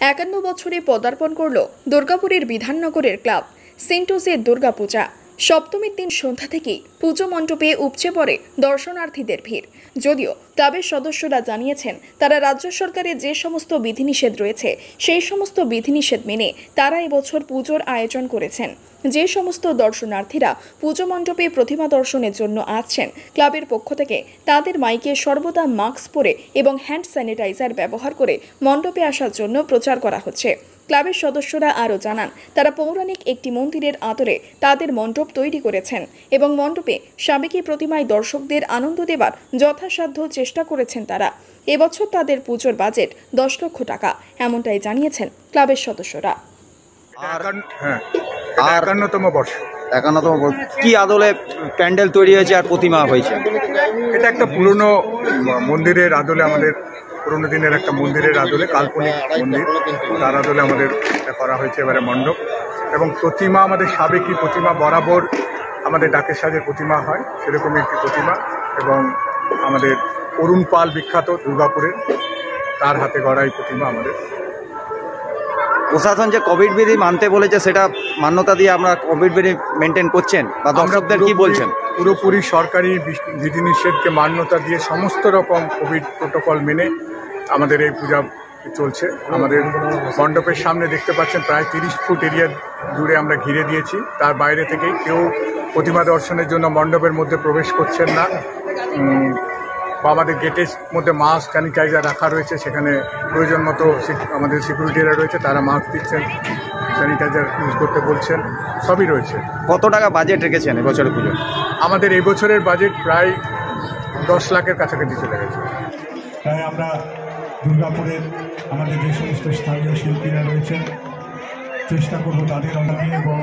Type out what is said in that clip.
একান্ন বছরে পদার্পণ করল দুর্গাপুরের বিধাননগরের ক্লাব সেন্টোসের দুর্গাপূজা। সপ্তমীর দিন সন্ধ্যা থেকেই পুজো মণ্ডপে উপচে পড়ে দর্শনার্থীদের ভিড়। যদিও ক্লাবের সদস্যরা জানিয়েছেন, তারা রাজ্য সরকারের যে সমস্ত বিধিনিষেধ রয়েছে, সেই সমস্ত বিধিনিষেধ মেনে তারা এবছর পুজোর আয়োজন করেছেন। যে সমস্ত দর্শনার্থীরা পুজো মণ্ডপে প্রতিমা দর্শনের জন্য আসছেন, ক্লাবের পক্ষ থেকে তাদের মাইকে সর্বদা মাস্ক পরে এবং হ্যান্ড স্যানিটাইজার ব্যবহার করে মণ্ডপে আসার জন্য প্রচার করা হচ্ছে। ক্লাবের সদস্যরা আরও জানান তারা পৌরাণিক একটি মন্দিরের আদরে তাদের মণ্ডপ তৈরি করেছেন এবং মণ্ডপে সাবেকি প্রতিমায় দর্শকদের আনন্দ দেবার যথাসাধ্য চেষ্টা করেছেন তারা। এবছর তাদের পুজোর বাজেট দশ লক্ষ টাকা এমনটাই জানিয়েছেন ক্লাবের সদস্যরা। আর হ্যাঁ আর- আর একান্নতম বর্ষ। একান্নতম কি আদলে প্যান্ডেল তৈরি হয়েছে আর প্রতিমা হয়েছে? এটা একটা পুরনো মন্দিরের আদলে আমাদের পুরনো দিনের একটা মন্দিরের আদলে কাল্পনিক মন্দির। তার আদলে আমাদের এটা করা হয়েছে এবারে মণ্ডপ। এবং প্রতিমা আমাদের সাবেকি প্রতিমা বরাবর আমাদের ডাকের সাজের প্রতিমা হয়, সেরকমই একটি প্রতিমা। এবং আমাদের অরুণ পাল বিখ্যাত দুর্গাপুরের, তার হাতে গড়া এই প্রতিমা আমাদের। প্রশাসন যে কোভিড বিধি মানতে বলেছে সেটা মান্যতা দিয়ে আমরা কোভিড বিধি মেনটেন করছেন? বা দর্শকদের কি বলছেন? পুরোপুরি সরকারি বিধিনিষেধকে মান্যতা দিয়ে সমস্ত রকম কোভিড প্রোটোকল মেনে আমাদের এই পূজা চলছে। আমাদের মণ্ডপের সামনে দেখতে পাচ্ছেন প্রায় তিরিশ ফুট এরিয়া জুড়ে আমরা ঘিরে দিয়েছি। তার বাইরে থেকে কেউ প্রতিমা দর্শনের জন্য মণ্ডপের মধ্যে প্রবেশ করছেন না। বা আমাদের গেটের মধ্যে মাস্ক স্যানিটাইজার রাখা রয়েছে সেখানে প্রয়োজন মতো আমাদের সিকিউরিটিরা রয়েছে তারা মাস্ক দিচ্ছেন স্যানিটাইজার ইউজ করতে বলছেন সবই রয়েছে। কত টাকা বাজেট রেখেছেন এবছরের পুজো? আমাদের এই বছরের বাজেট প্রায় দশ লাখের কাছাকাছি চলে গেছে। তাই আমরা দুর্গাপুরের আমাদের যে সমস্ত স্থানীয় শিল্পীরা রয়েছেন চেষ্টা করব তাদের অনাদি এবং